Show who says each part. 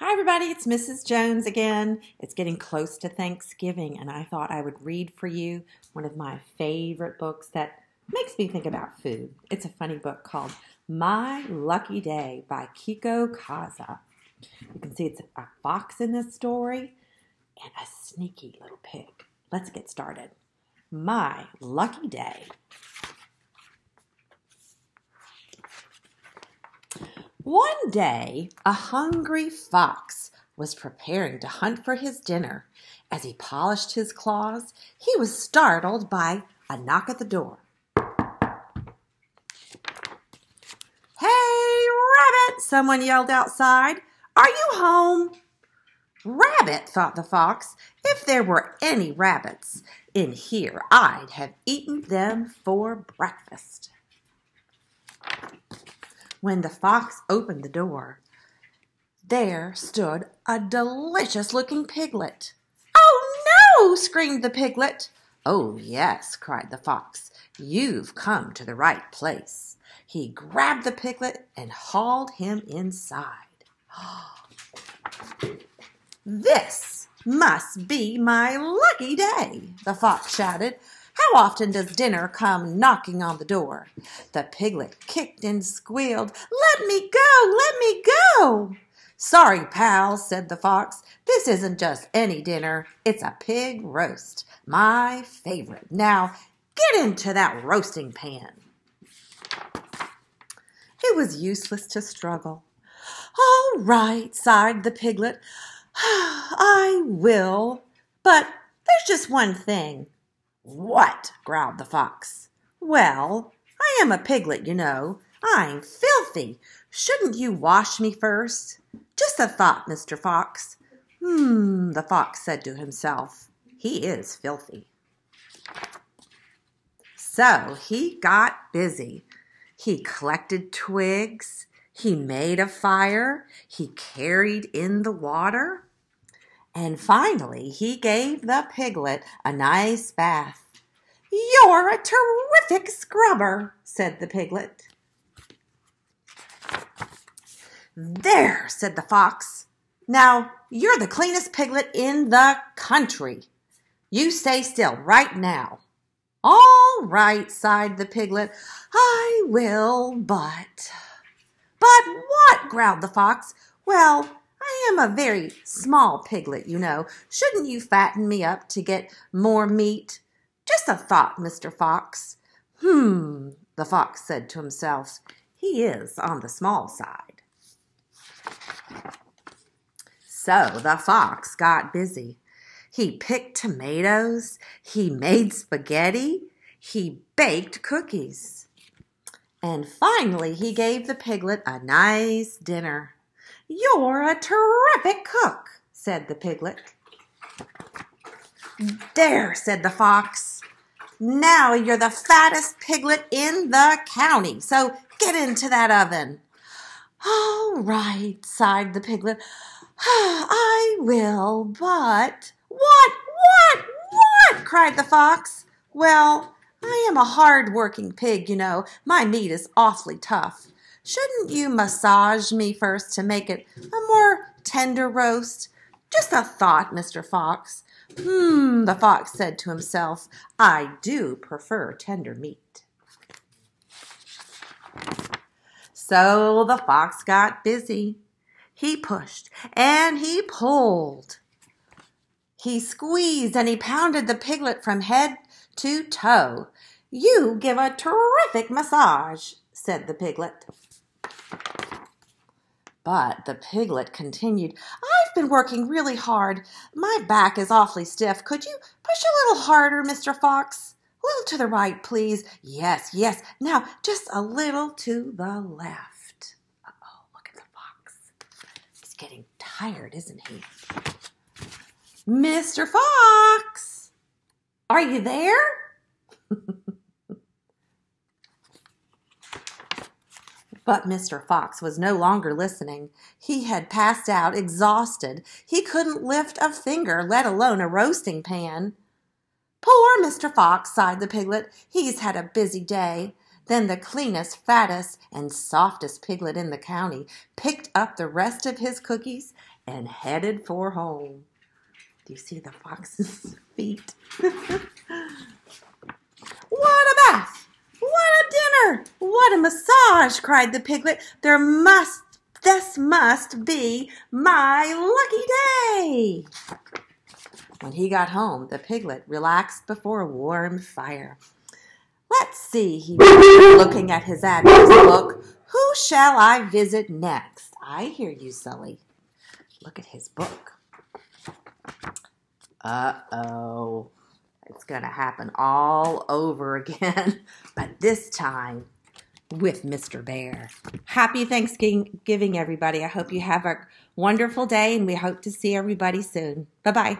Speaker 1: Hi, everybody. It's Mrs. Jones again. It's getting close to Thanksgiving, and I thought I would read for you one of my favorite books that makes me think about food. It's a funny book called My Lucky Day by Keiko Kasza. You can see it's a fox in this story and a sneaky little pig. Let's get started. My Lucky Day. One day, a hungry fox was preparing to hunt for his dinner. As he polished his claws, he was startled by a knock at the door. Hey, Rabbit! Someone yelled outside. Are you home? Rabbit, thought the fox. If there were any rabbits in here, I'd have eaten them for breakfast. When the fox opened the door, there stood a delicious looking piglet. Oh no! screamed the piglet. Oh yes, cried the fox. You've come to the right place. He grabbed the piglet and hauled him inside. this must be my lucky day, the fox shouted. How often does dinner come knocking on the door? The piglet kicked and squealed. Let me go! Let me go! Sorry, pal, said the fox. This isn't just any dinner. It's a pig roast, my favorite. Now, get into that roasting pan. It was useless to struggle. All right, sighed the piglet. I will. But there's just one thing. What? growled the fox. Well, I am a piglet, you know. I'm filthy. Shouldn't you wash me first? Just a thought, Mr. Fox. Hmm, the fox said to himself. He is filthy. So he got busy. He collected twigs. He made a fire. He carried in the water. And finally, he gave the piglet a nice bath. You're a terrific scrubber, said the piglet. There, said the fox. Now, you're the cleanest piglet in the country. You stay still right now. All right, sighed the piglet. I will, but. But what? growled the fox. Well, am a very small piglet, you know. Shouldn't you fatten me up to get more meat? Just a thought, Mr. Fox. Hmm, the fox said to himself. He is on the small side. So the fox got busy. He picked tomatoes, he made spaghetti, he baked cookies. And finally, he gave the piglet a nice dinner. You're a terrific cook, said the piglet. There, said the fox. Now you're the fattest piglet in the county, so get into that oven. All right, sighed the piglet. I will, but. What, what, what? cried the fox. Well, I am a hard working pig, you know. My meat is awfully tough. Shouldn't you massage me first to make it a more tender roast? Just a thought, Mr. Fox. Hmm, the fox said to himself, I do prefer tender meat. So the fox got busy. He pushed and he pulled. He squeezed and he pounded the piglet from head to toe. You give a terrific massage, said the piglet. But the piglet continued, I've been working really hard. My back is awfully stiff. Could you push a little harder, Mr. Fox? A little to the right, please. Yes, yes. Now, just a little to the left. Uh-oh, look at the fox. He's getting tired, isn't he? Mr. Fox, are you there? But Mr. Fox was no longer listening. He had passed out, exhausted. He couldn't lift a finger, let alone a roasting pan. Poor Mr. Fox, sighed the piglet. He's had a busy day. Then the cleanest, fattest, and softest piglet in the county picked up the rest of his cookies and headed for home. Do you see the fox's feet? what a bath! What a dinner! What a massage! cried the piglet. There must, this must be my lucky day! When he got home, the piglet relaxed before a warm fire. Let's see, he was looking at his address book. Who shall I visit next? I hear you, Sully. Look at his book. Uh-oh. It's going to happen all over again, but this time with Mr. Bear. Happy Thanksgiving, giving everybody. I hope you have a wonderful day, and we hope to see everybody soon. Bye-bye.